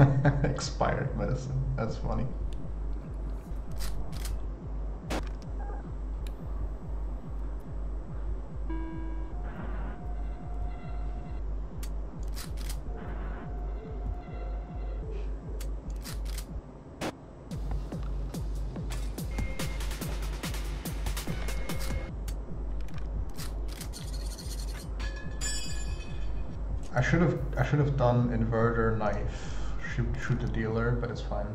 Expired medicine. That's funny. I should have I should have done inverter knife shoot shoot the dealer, but it's fine.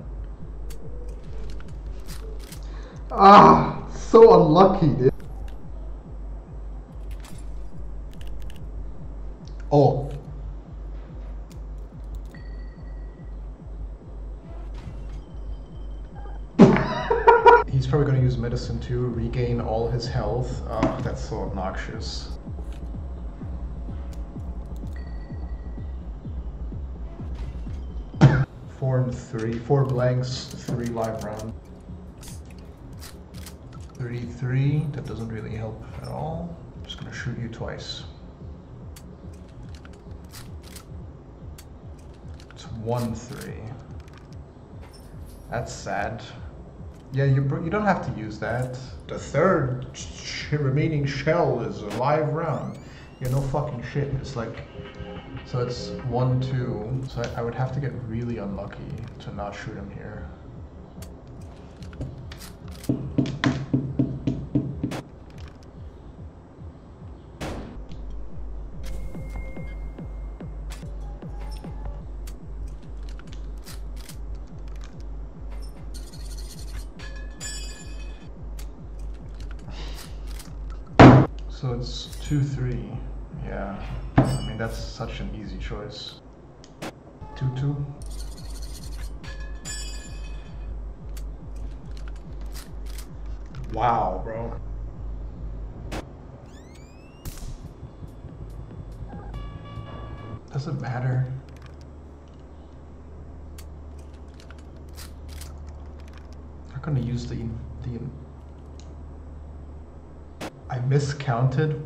Ah, so unlucky, dude. Oh. He's probably gonna use medicine to regain all his health. Oh, that's so obnoxious. Four and three. Four blanks, three live round. 33, that doesn't really help at all. I'm just gonna shoot you twice. It's one three. That's sad. Yeah, you you don't have to use that. The third remaining shell is a live round. Yeah, no fucking shit. It's like so it's one, two. So I, I, would have to get really unlucky to not shoot him here. So it's two, three. Yeah I mean, that's such an easy choice. 2-2. Wow, bro. Does it matter? I'm gonna use the the. I miscounted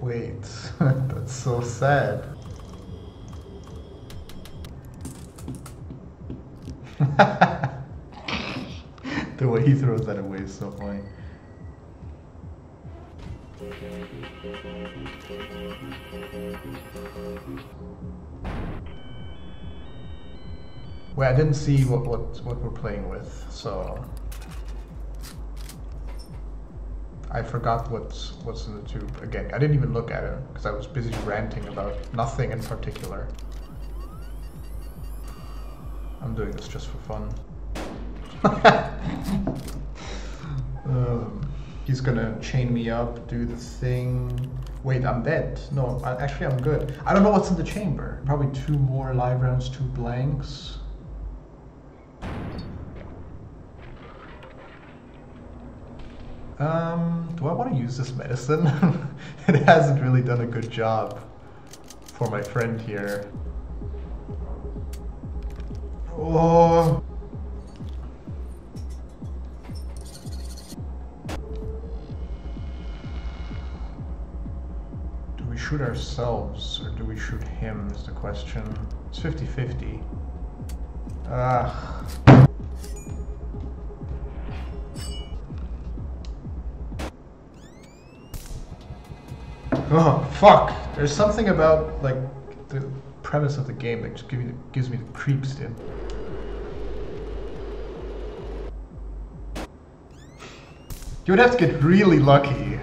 Wait, that's so sad. the way he throws that away is so funny. Wait, I didn't see what, what, what we're playing with, so I forgot what's what's in the tube again. I didn't even look at it because I was busy ranting about nothing in particular. I'm doing this just for fun. um, he's gonna chain me up, do the thing. Wait, I'm dead. No, I, actually I'm good. I don't know what's in the chamber. Probably two more live rounds, two blanks. Um, do I want to use this medicine? it hasn't really done a good job for my friend here. Oh. Do we shoot ourselves or do we shoot him is the question. It's 50-50. Ah. Oh, fuck. There's something about, like, the premise of the game that just give me, gives me the creeps, dude. You would have to get really lucky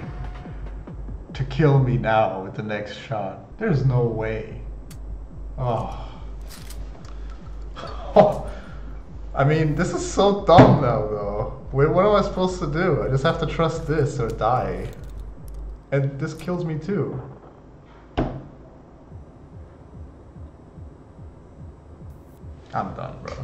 to kill me now with the next shot. There's no way. Oh. oh. I mean, this is so dumb now, though. Wait, what am I supposed to do? I just have to trust this or die. And this kills me too. I'm done, bro.